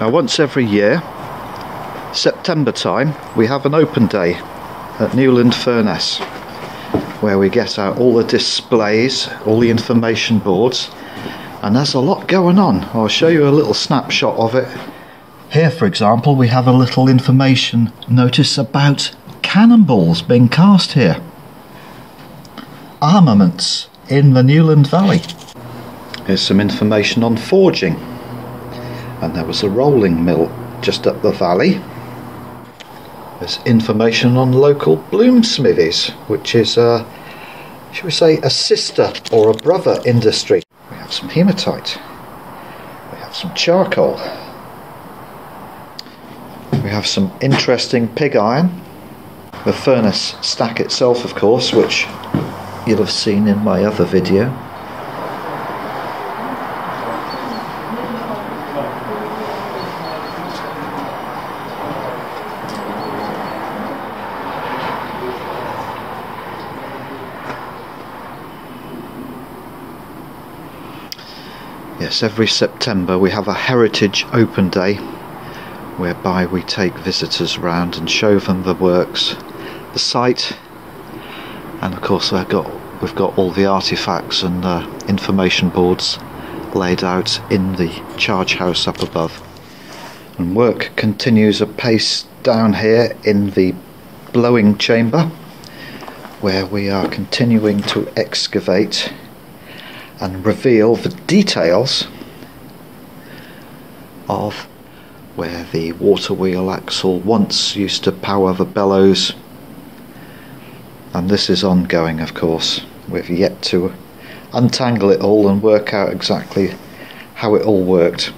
Now once every year, September time, we have an open day at Newland Furnace where we get out all the displays, all the information boards and there's a lot going on. I'll show you a little snapshot of it. Here for example we have a little information notice about cannonballs being cast here. Armaments in the Newland Valley. Here's some information on forging. And there was a rolling mill just up the valley. There's information on local bloomsmithies, which is, a, should we say, a sister or a brother industry. We have some hematite. We have some charcoal. We have some interesting pig iron. The furnace stack itself, of course, which you'll have seen in my other video. Yes, every September we have a Heritage Open Day whereby we take visitors round and show them the works, the site, and of course we've got, we've got all the artifacts and uh, information boards laid out in the charge house up above. And work continues apace down here in the blowing chamber where we are continuing to excavate and reveal the details of where the water wheel axle once used to power the bellows and this is ongoing of course we've yet to untangle it all and work out exactly how it all worked.